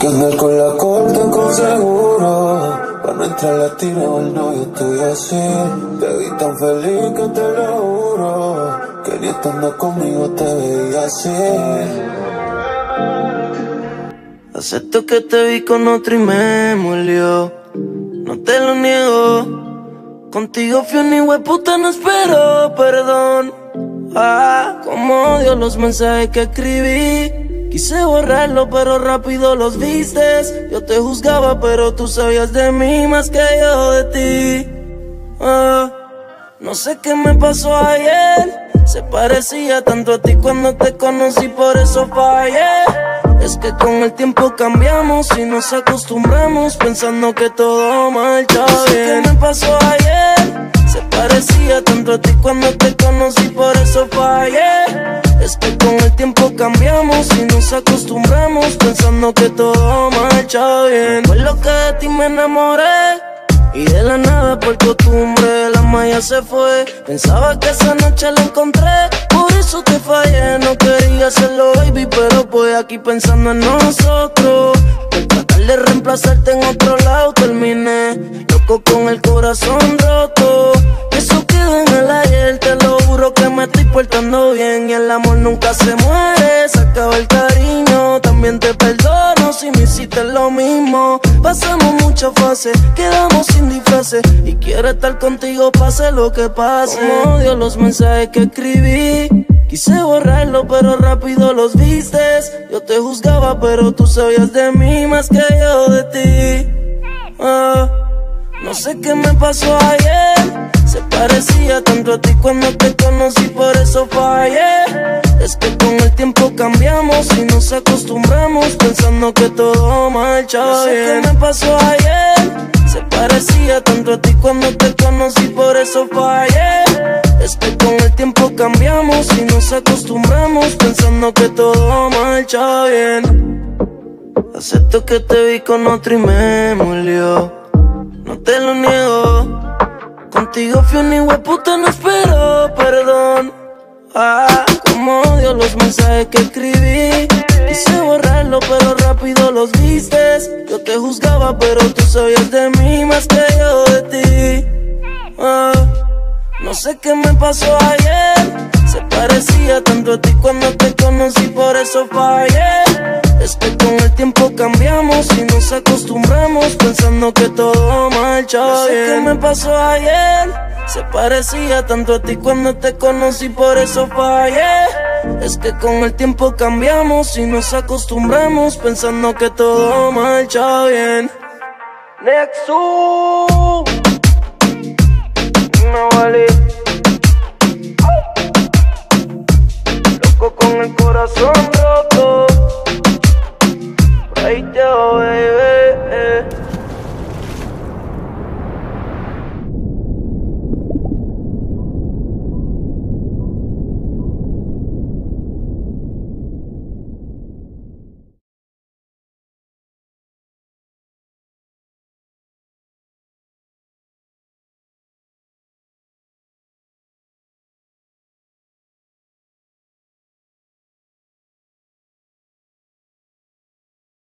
Que andar con la corte con seguro. Para no entrar la tiro al novio estoy así. Te vi tan feliz que te lo juro. Que ni estando conmigo te veía así. Acepto que te vi con otro y me molió. No te lo niego. Contigo fui un puta, no espero perdón. Ah, como odio los mensajes que escribí. Quise borrarlo, pero rápido los vistes. Yo te juzgaba, pero tú sabías de mí más que yo de ti. Ah, no sé qué me pasó ayer. Se parecía tanto a ti cuando te conocí, por eso fallé. Es que con el tiempo cambiamos y nos acostumbramos pensando que todo marcha cambiamos y nos acostumbramos pensando que todo marcha bien. Fue lo que de ti me enamoré. Y de la nada por costumbre la malla se fue Pensaba que esa noche la encontré Por eso te fallé No quería hacerlo baby Pero voy aquí pensando en nosotros Por tratar de reemplazarte en otro lado Terminé loco con el corazón roto Eso quedó en el ayer Te lo juro que me portando bien Y el amor nunca se muere. Se acaba el cariño También te perdono si me hiciste lo mismo. Pasamos muchas fases Quedamos sin disfraces Y quiero estar contigo pase lo que pase. Como odio los mensajes que escribí Quise borrarlo pero rápido los vistes Yo te juzgaba pero tú sabías de mí más que yo de ti. Ah, No sé qué me pasó ayer Se parecía tanto a ti cuando te conocí por eso fallé Es que con el tiempo cambiamos y nos acostumbramos Pensando que todo marcha no sé qué me pasó ayer se parecía tanto a ti cuando te conocí, por eso fallé. Es que con el tiempo cambiamos y nos acostumbramos pensando que todo marcha bien. Acepto que te vi con otro y me molió. No te lo niego. Contigo fui un puta, no espero perdón. Ah, como odio los mensajes que escribí. Quise borrarlo, pero rápido los vistes. Yo te juzgaba, pero tú sabías de mí más que yo de ti. Ah, no sé qué me pasó ayer. Se parecía tanto a ti cuando te conocí, por eso fallé. Es que con el tiempo cambiamos y nos acostumbramos pensando que todo marcha no sé qué me pasó ayer. Se parecía tanto a ti cuando te conocí, por eso fallé. Es que con el tiempo cambiamos y nos acostumbramos pensando que todo marcha bien. Nexus, no vale. Loco con el corazón